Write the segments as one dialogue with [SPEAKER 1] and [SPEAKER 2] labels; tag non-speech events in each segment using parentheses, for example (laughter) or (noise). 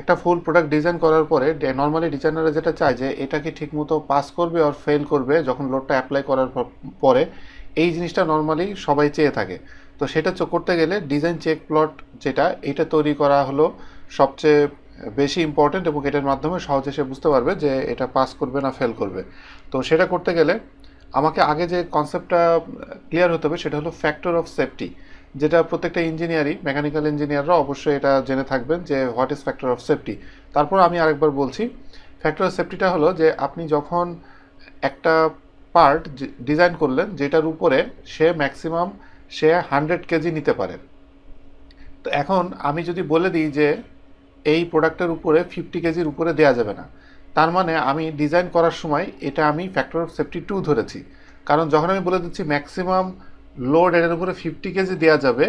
[SPEAKER 1] একটা full product design করার পরে নর্মালি ডিজাইনাররা যেটা চায় যে এটা কি ঠিকমতো পাস করবে আর ফেল করবে যখন লোডটা অ্যাপ্লাই করার পরে এই জিনিসটা নর্মালি সবাই চেয়ে থাকে। তো সেটা করতে গেলে ডিজাইন চেক প্লট যেটা, এটা তৈরি করা হলো সবচেয়ে বেশি ইম্পর্টেন্ট এবং এটার মাধ্যমে সহজে সে বুঝতে পারবে যে এটা পাস করবে না ফেল করবে। তো সেটা করতে গেলে আমাকে আগে যে কনসেপ্টটা ক্লিয়ার হতে হবে সেটা হলো ফ্যাক্টর অফ সেফটি যেটা প্রত্যেকটা ইঞ্জিনিয়ারই মেকানিক্যাল ইঞ্জিনিয়াররা অবশ্যই এটা জেনে থাকবেন যে what is factor of safety তারপর আমি আরেকবার বলছি ফ্যাক্টর অফ সেফটিটা হলো যে আপনি যখন একটা পার্ট ডিজাইন করলেন, যেটার উপরে সে ম্যাক্সিমাম সে হান্ড্রেড কেজি নিতে পারে। তো এখন আমি যদি বলে দিই যে এই প্রোডাক্টের উপরে ফিফটি কেজির উপরে দেওয়া যাবে না, তার মানে আমি ডিজাইন করার সময় এটা আমি ফ্যাক্টর অফ সেফটি টু ধরেছি। কারণ যখন আমি বলে দিচ্ছি ম্যাক্সিমাম লোড এটার উপরে ফিফটি কেজি দেওয়া যাবে।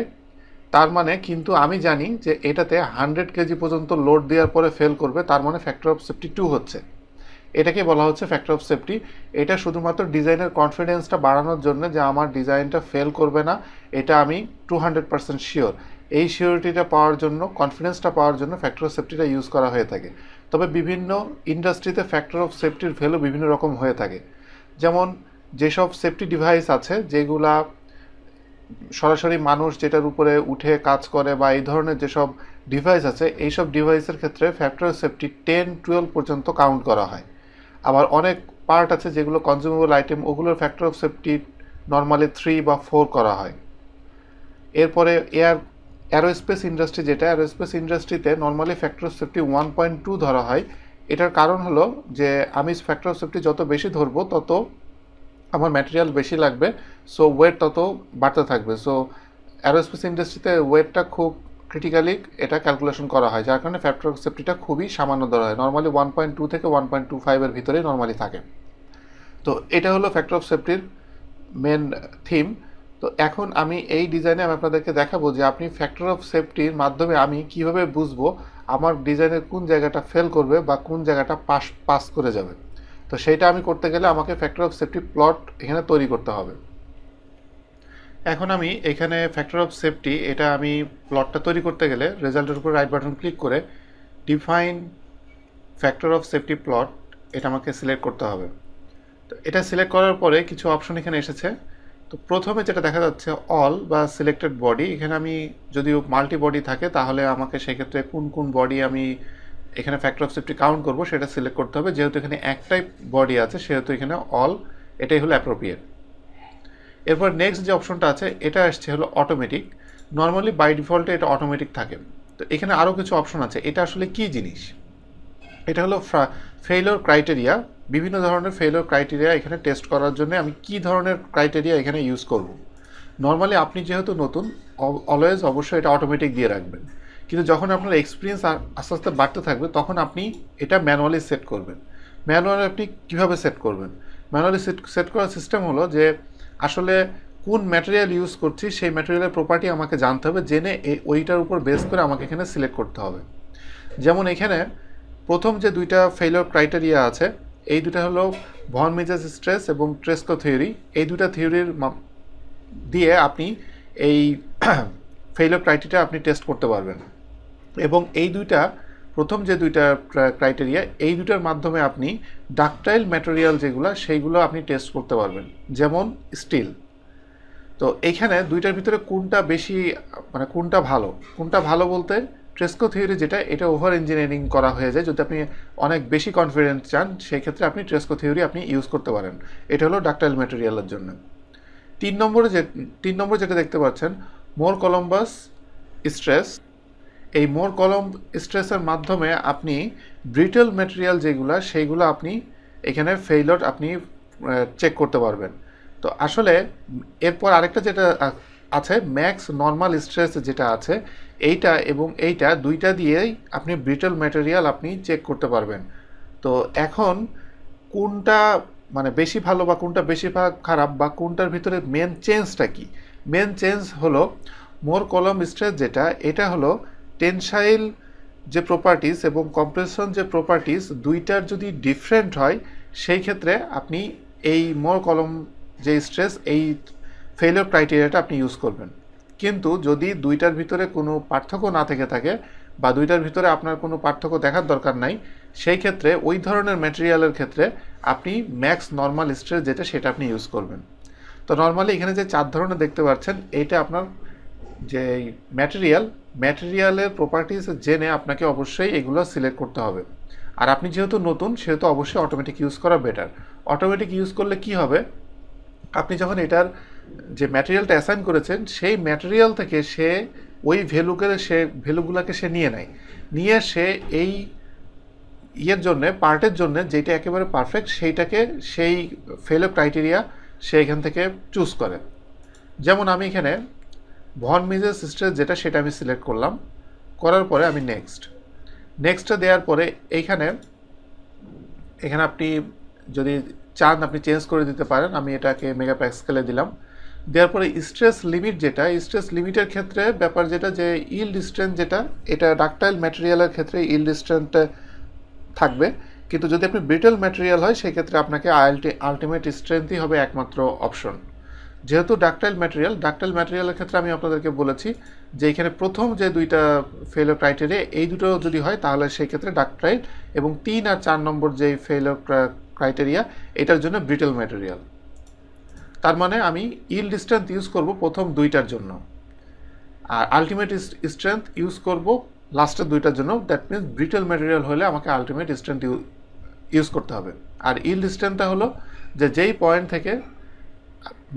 [SPEAKER 1] তার মানে কিন্তু আমি জানি যে এটাতে হান্ড্রেড কেজি পর্যন্ত লোড দেওয়ার পরে ফেল করবে, তার মানে ফ্যাক্টর অফ সেফটি টু হচ্ছে। এটাকে বলা হচ্ছে ফ্যাক্টর অফ সেফটি এটা শুধুমাত্র ডিজাইনের কনফিডেন্সটা বাড়ানোর জন্য যে আমার ডিজাইনটা ফেল করবে না, এটা আমি টু হান্ড্রেড পার্সেন্ট শিওর এই শিওরিটিটা পাওয়ার জন্য কনফিডেন্সটা পাওয়ার জন্য ফ্যাক্টর অফ সেফটিটা ইউজ করা হয়ে থাকে। তবে বিভিন্ন ইন্ডাস্ট্রিতে ফ্যাক্টর অফ সেফটির ভ্যালু বিভিন্ন রকম হয়ে থাকে। যেমন যেসব সেফটি ডিভাইস আছে, যেগুলা সরাসরি মানুষ যেটার উপরে উঠে কাজ করে বা এই ধরনের যেসব ডিভাইস আছে, এইসব ডিভাইসের ক্ষেত্রে ফ্যাক্টর সেফটি টেন টুয়েলভ পর্যন্ত কাউন্ট করা হয়। আবার অনেক পার্ট আছে যেগুলো কনজিউমেবল আইটেম ওগুলোর factor of safety normally three বা ফোর করা হয়। এরপরে এয়ার অ্যারোস্পেস ইন্ডাস্ট্রি যেটা অ্যারোস্পেস ইন্ডাস্ট্রিতে normally factor of safety one point two ধরা হয়। এটার কারণ হলো যে, আমি ফ্যাক্টর অফ সেফটি যত বেশি ধরবো, তত আমার ম্যাটেরিয়াল বেশি লাগবে সো ওয়েট তত বাড়তে থাকবে। সো অ্যারোস্পেস ইন্ডাস্ট্রিতে ওয়েটটা খুব ক্রিটিক্যালি এটা ক্যালকুলেশন করা হয়, যার কারণে ফ্যাক্টর অফ সেফটিটা খুবই সামান্য ধরা হয়। নর্মালি ওয়ান পয়েন্ট টু থেকে ওয়ান পয়েন্ট টু ফাইভের ভিতরেই নর্মালি থাকে। তো এটা হলো ফ্যাক্টর অফ সেফটির মেন থিম তো এখন আমি এই ডিজাইনে আমি আপনাদেরকে দেখাবো যে আপনি ফ্যাক্টর অফ সেফটির মাধ্যমে আমি কীভাবে বুঝব আমার ডিজাইনের কোন জায়গাটা ফেল করবে বা কোন জায়গাটা পাস পাস করে যাবে। তো সেইটা আমি করতে গেলে আমাকে ফ্যাক্টর অফ সেফটি প্লট এখানে তৈরি করতে হবে। এখন আমি এখানে ফ্যাক্টর অফ সেফটি এটা আমি প্লটটা তৈরি করতে গেলে রেজাল্টের উপর রাইট বাটন ক্লিক করে define factor of safety plot এটা আমাকে সিলেক্ট করতে হবে। তো এটা সিলেক্ট করার পরে কিছু অপশন এখানে এসেছে। তো প্রথমে যেটা দেখা যাচ্ছে অল বা সিলেক্টেড বডি এখানে আমি যদি মাল্টি বডি থাকে, তাহলে আমাকে সেক্ষেত্রে কোন কোন বডি আমি এখানে ফ্যাক্টর অফ সেফটি কাউন্ট করব, সেটা সিলেক্ট করতে হবে। যেহেতু এখানে একটাই বডি আছে, সেহেতু এখানে অল এটাই হলো অ্যাপ্রোপ্রিয়েট এরপর নেক্সট যে অপশনটা আছে, এটা আসছে হলো অটোমেটিক নর্মালি বাই ডিফল্টে এটা অটোমেটিক থাকে। তো এখানে আরও কিছু অপশন আছে। এটা আসলে কি জিনিস? এটা হলো ফেইলোর ক্রাইটেরিয়া বিভিন্ন ধরনের ফেইলোর ক্রাইটেরিয়া এখানে টেস্ট করার জন্য আমি কি ধরনের ক্রাইটেরিয়া এখানে ইউজ করব? নর্মালি আপনি যেহেতু নতুন অলওয়েজ অবশ্যই এটা অটোমেটিক দিয়ে রাখবেন। কিন্তু যখন আপনার এক্সপিরিয়েন্স আস্তে আস্তে বাড়তে থাকবে, তখন আপনি এটা ম্যানুয়ালি সেট করবেন। ম্যানুয়ালি আপনি কীভাবে সেট করবেন? ম্যানুয়ালি সেট সেট করার সিস্টেম হলো যে, আসলে কোন ম্যাটেরিয়াল ইউজ করছি, সেই ম্যাটেরিয়ালের প্রপার্টি আমাকে জানতে হবে, জেনে ওইটার উপর বেস করে আমাকে এখানে সিলেক্ট করতে হবে। যেমন এখানে প্রথম যে দুইটা ফেইলোর ক্রাইটেরিয়া আছে, এই দুটা হলো ভন মেজাজ স্ট্রেস এবং ট্রেস্কো থিওরি এই দুটা থিওরির দিয়ে আপনি এই (clears throat) ফেইলোর ক্রাইটেরিয়া আপনি টেস্ট করতে পারবেন। এবং এই দুইটা, প্রথম যে দুইটা ক্রাইটেরিয়া এই দুটার মাধ্যমে আপনি ডাকটাইল ম্যাটেরিয়াল যেগুলো, সেইগুলো আপনি টেস্ট করতে পারবেন। যেমন স্টিল তো এইখানে দুইটার ভিতরে কোনটা বেশি মানে কোনটা ভালো? কোনটা ভালো বলতে ট্রেস্কো থিওরি যেটা, এটা ওভার ইঞ্জিনিয়ারিং করা হয়ে যায়। যদি আপনি অনেক বেশি কনফিডেন্স চান সেই ক্ষেত্রে আপনি ট্রেস্কো থিওরি আপনি ইউজ করতে পারেন। এটা হলো ডাকটাইল ম্যাটেরিয়ালের জন্য। তিন নম্বরে যে, তিন নম্বর যেটা দেখতে পাচ্ছেন মোর কলম্বাস স্ট্রেস এই মোর কলম স্ট্রেসের মাধ্যমে আপনি ব্রিটেল ম্যাটেরিয়াল যেগুলো, সেইগুলো আপনি এখানে ফেইলট আপনি চেক করতে পারবেন। তো আসলে এরপর আরেকটা যেটা আছে ম্যাক্স নর্মাল স্ট্রেস যেটা আছে, এইটা এবং এইটা দুইটা দিয়েই আপনি ব্রিটেল ম্যাটেরিয়াল আপনি চেক করতে পারবেন। তো এখন কোনটা মানে বেশি ভালো বা কোনটা বেশি খারাপ বা কোনটার ভিতরে মেন চেঞ্জটা কি? মেন চেঞ্জ হলো মোর কলম স্ট্রেস যেটা, এটা হলো টেনসাইল যে প্রপার্টিস এবং কম্প্রেশন যে প্রপার্টিস দুইটার যদি ডিফারেন্ট হয়, সেই ক্ষেত্রে আপনি এই মোর কলম যে স্ট্রেস এই ফেলিওর ক্রাইটেরিয়াটা আপনি ইউজ করবেন। কিন্তু যদি দুইটার ভিতরে কোনো পার্থক্য না থেকে থাকে বা দুইটার ভিতরে আপনার কোনো পার্থক্য দেখার দরকার নাই, সেই ক্ষেত্রে ওই ধরনের ম্যাটেরিয়ালের ক্ষেত্রে আপনি ম্যাক্স নর্মাল স্ট্রেস যেটা, সেটা আপনি ইউজ করবেন। তো নর্মালি এখানে যে চার ধরনের দেখতে পাচ্ছেন, এটা আপনার যে ম্যাটেরিয়াল ম্যাটেরিয়ালের প্রপার্টিস জেনে আপনাকে অবশ্যই এগুলো সিলেক্ট করতে হবে। আর আপনি যেহেতু নতুন, সেহেতু অবশ্যই অটোমেটিক ইউজ করা বেটার অটোমেটিক ইউজ করলে কি হবে? আপনি যখন এটার যে ম্যাটেরিয়ালটা অ্যাসাইন করেছেন, সেই ম্যাটেরিয়াল থেকে সে ওই ভ্যালুকে সে ভ্যালুগুলোকে সে নিয়ে নেয়। নিয়ে সে এই ইয়ের জন্য পার্টের জন্য যেটা একেবারে পারফেক্ট সেইটাকে সেই ফেলো ক্রাইটেরিয়া সে এখান থেকে চুজ করে। যেমন আমি এখানে ভন মিজের সিস্টেম যেটা সেটা আমি সিলেক্ট করলাম। করার পরে আমি নেক্সট নেক্সটটা দেওয়ার পরে এইখানে, এখানে আপনি যদি চান আপনি চেঞ্জ করে দিতে পারেন, আমি এটাকে মেগা প্যাক্সকেলে দিলাম। দেওয়ার পরে স্ট্রেস লিমিট যেটা স্ট্রেস লিমিটের ক্ষেত্রে ব্যাপার যেটা যে ইল স্ট্রেন্থ যেটা, এটা ডাকটাইল ম্যাটেরিয়ালের ক্ষেত্রে ইল স্ট্রেন্থটা থাকবে। কিন্তু যদি আপনি ব্রিটেল ম্যাটেরিয়াল হয়, সেক্ষেত্রে আপনাকে আলটি আলটিমেট স্ট্রেংথই হবে একমাত্র অপশন যেহেতু ডাকটাইল ম্যাটেরিয়াল ডাকটাইল ম্যাটেরিয়ালের ক্ষেত্রে আমি আপনাদেরকে বলেছি যে এখানে প্রথম যে দুইটা ফেলো ক্রাইটেরিয়া এই দুটো যদি হয়, তাহলে সেই ক্ষেত্রে ডাকটাইল এবং তিন আর চার নম্বর যে ফেলো ক্রাইটেরিয়া এটার জন্য ব্রিটেল ম্যাটেরিয়াল তার মানে আমি ইল স্ট্রেংথ ইউজ করব প্রথম দুইটার জন্য। আর আলটিমেট স্ট্রেংথ ইউজ করব লাস্টের দুইটার জন্য দ্যাট মিনস ব্রিটেল ম্যাটেরিয়াল হলে আমাকে আলটিমেট স্ট্রেংথ ইউজ করতে হবে। আর ইল স্ট্রেংথটা হলো যে যেই পয়েন্ট থেকে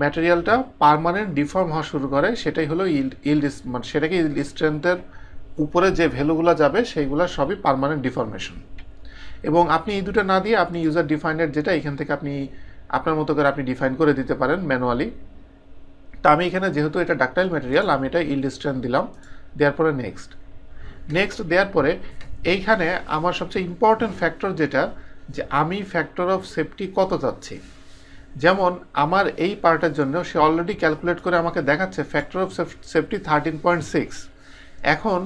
[SPEAKER 1] ম্যাটেরিয়ালটা পারমানেন্ট ডিফর্ম হওয়া শুরু করে, সেটাই হলো ইল ইল মানে সেটাকে ইল স্ট্রেংথের উপরে যে ভ্যালুগুলো যাবে, সেইগুলো সবই পারমানেন্ট ডিফরমেশন এবং আপনি এই দুটো না দিয়ে আপনি ইউজার ডিফাইনের যেটা এখান থেকে আপনি, আপনার মতো করে আপনি ডিফাইন করে দিতে পারেন ম্যানুয়ালি তা আমি এখানে যেহেতু এটা ডাকটাইল ম্যাটেরিয়াল আমি এটা ইল্ড স্ট্রেংথ দিলাম, দেওয়ার পরে নেক্সট নেক্সট দেওয়ার পরে এইখানে আমার সবচেয়ে ইম্পর্ট্যান্ট ফ্যাক্টর যেটা, যে আমি ফ্যাক্টর অফ সেফটি কত চাচ্ছি? যেমন আমার এই পার্টের জন্য সে অলরেডি ক্যালকুলেট করে আমাকে দেখাচ্ছে factor of safety thirteen point six এখন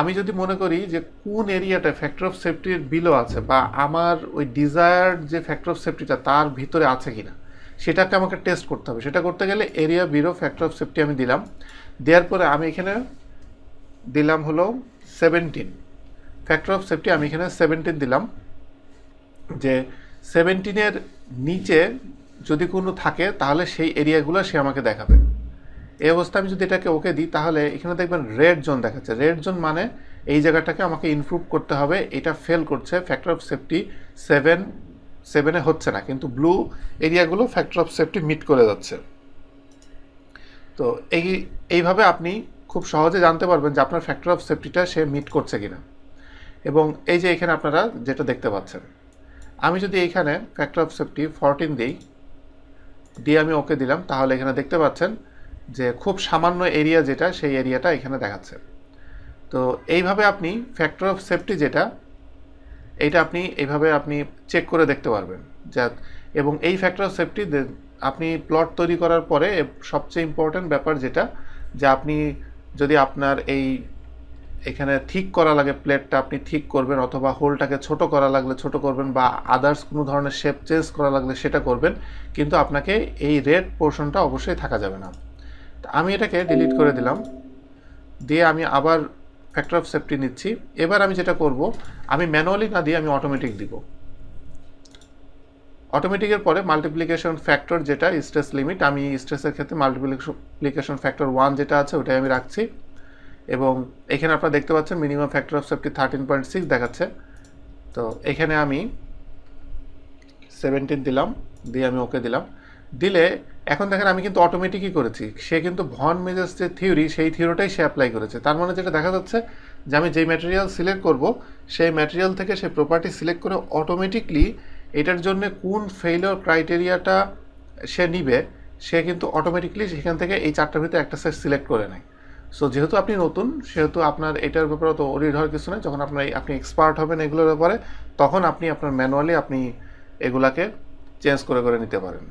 [SPEAKER 1] আমি যদি মনে করি যে কোন এরিয়াটা ফ্যাক্টর অফ সেফটির বিলো আছে বা আমার ওই ডিজায়ার্ড যে ফ্যাক্টর অফ সেফটিটা তার ভিতরে আছে কি কিনা, সেটাকে আমাকে টেস্ট করতে হবে। সেটা করতে গেলে এরিয়া বিরো ফ্যাক্টর অফ সেফটি আমি দিলাম। দেওয়ার পরে আমি এখানে দিলাম হলো সেভেন্টিন ফ্যাক্টর অফ সেফটি আমি এখানে সেভেন্টিন দিলাম। যে সেভেন্টিনের নিচে যদি কোনো থাকে, তাহলে সেই এরিয়াগুলো সে আমাকে দেখাবে। এই অবস্থা আমি যদি এটাকে ওকে দিই, তাহলে এখানে দেখবেন রেড জোন দেখাচ্ছে। রেড জোন মানে এই জায়গাটাকে আমাকে ইমপ্রুভ করতে হবে, এটা ফেল করছে ফ্যাক্টর অফ সেফটি সেভেন সেভেনে হচ্ছে না, কিন্তু ব্লু এরিয়াগুলো ফ্যাক্টর অফ সেফটি মিট করে যাচ্ছে। তো এই, এইভাবে আপনি খুব সহজে জানতে পারবেন যে আপনার ফ্যাক্টর অফ সেফটিটা সে মিট করছে কিনা। এবং এই যে এখানে আপনারা যেটা দেখতে পাচ্ছেন, আমি যদি এইখানে ফ্যাক্টর অফ সেফটি ফরটিন দিই দিয়ে আমি ওকে দিলাম। তাহলে এখানে দেখতে পাচ্ছেন যে খুব সামান্য এরিয়া যেটা, সেই এরিয়াটা এখানে দেখাচ্ছে। তো এইভাবে আপনি ফ্যাক্টর অফ সেফটি যেটা, এইটা আপনি এইভাবে আপনি চেক করে দেখতে পারবেন। যা, এবং এই ফ্যাক্টর অফ সেফটি আপনি প্লট তৈরি করার পরে সবচেয়ে ইম্পর্ট্যান্ট ব্যাপার যেটা, যে আপনি যদি আপনার এই এখানে ঠিক করা লাগে প্লেটটা আপনি ঠিক করবেন অথবা হোলটাকে ছোট করা লাগলে ছোট করবেন বা আদার্স কোনো ধরনের শেপ চেঞ্জ করা লাগলে সেটা করবেন। কিন্তু আপনাকে এই রেড পোর্শনটা অবশ্যই থাকা যাবে না। আমি এটাকে ডিলিট করে দিলাম। দিয়ে আমি আবার ফ্যাক্টর অফ সেফটি নিচ্ছি। এবার আমি যেটা করব, আমি ম্যানুয়ালি না দিয়ে আমি অটোমেটিক দিব। অটোমেটিকের পরে মাল্টিপ্লিকেশন ফ্যাক্টর যেটা স্ট্রেস লিমিট আমি স্ট্রেসের ক্ষেত্রে মাল্টিপ্লিকেশন ফ্যাক্টর ওয়ান যেটা আছে ওটাই আমি রাখছি। এবং এখানে আপনারা দেখতে পাচ্ছেন minimum factor of safety thirteen point six দেখাচ্ছে। তো এখানে আমি সেভেন্টিন দিলাম, দিয়ে আমি ওকে দিলাম। দিলে এখন দেখেন আমি কিন্তু অটোমেটিকই করেছি। সে কিন্তু ভন মেজার্স যে থিওরি সেই থিওরিটাই সে অ্যাপ্লাই করেছে। তার মানে যেটা দেখা যাচ্ছে যে আমি যেই ম্যাটেরিয়াল সিলেক্ট করব, সেই ম্যাটেরিয়াল থেকে সেই প্রপার্টি সিলেক্ট করে অটোমেটিকলি এটার জন্য কোন ফেইলিওর ক্রাইটেরিয়াটা সে নিবে, সে কিন্তু অটোমেটিকলি সেখান থেকে এই চারটার ভিতরে একটা সেট সিলেক্ট করে নেয়। সো যেহেতু আপনি নতুন, সেহেতু আপনার এটার ব্যাপারে তো অডিট হওয়ার কিছু নেই। যখন আপনার আপনি এক্সপার্ট হবেন এগুলোর ব্যাপারে, তখন আপনি আপনার ম্যানুয়ালি আপনি এগুলাকে চেঞ্জ করে করে নিতে পারেন।